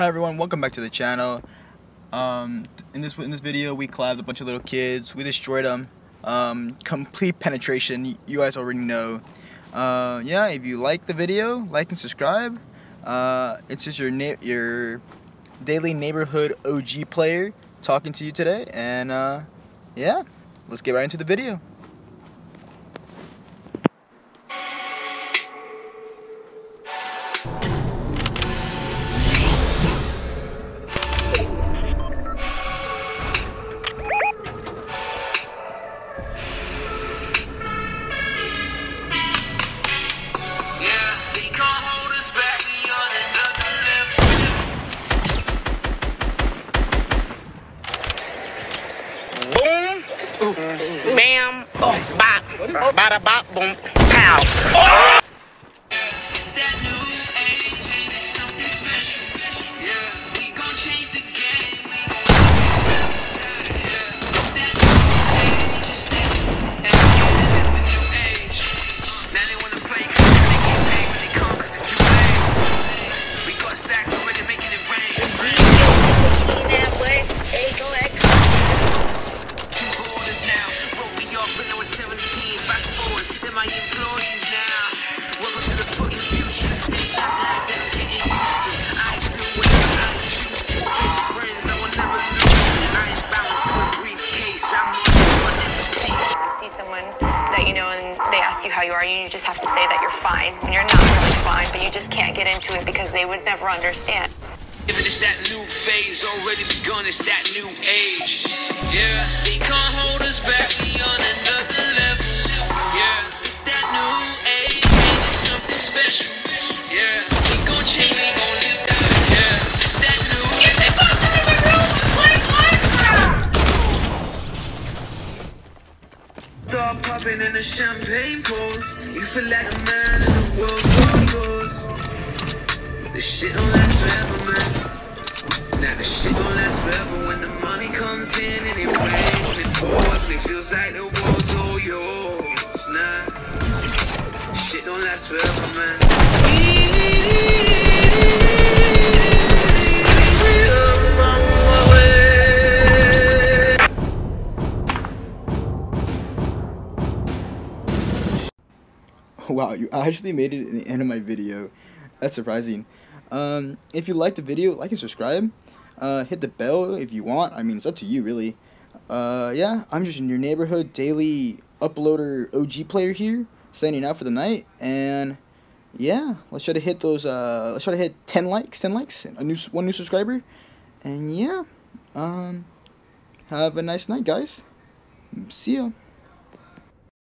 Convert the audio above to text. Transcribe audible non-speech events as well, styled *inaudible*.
Hi everyone, welcome back to the channel. Um, in this in this video, we collabed a bunch of little kids. We destroyed them. Um, complete penetration. You guys already know. Uh, yeah, if you like the video, like and subscribe. Uh, it's just your your daily neighborhood OG player talking to you today, and uh, yeah, let's get right into the video. Bam, bop, bada bop, boom, pow. Oh! How you are. You just have to say that you're fine And you're not really fine, but you just can't get into it because they would never understand. If it's that new phase already begun, it's that new age. Yeah, they can't hold us back, popping in the champagne pours. You feel like a man in the world all yours. This shit don't last forever, man. Now this shit don't last forever when the money comes in and it rains and it pours and it feels like the world's all yours. Nah, shit don't last forever, man. *laughs* wow, you actually made it in the end of my video. That's surprising. Um, if you liked the video, like and subscribe. Uh, hit the bell if you want. I mean, it's up to you, really. Uh, yeah, I'm just in your neighborhood daily uploader OG player here, signing out for the night. And yeah, let's try to hit those. Uh, let's try to hit 10 likes, 10 likes, a new one new subscriber. And yeah, um, have a nice night, guys. See ya.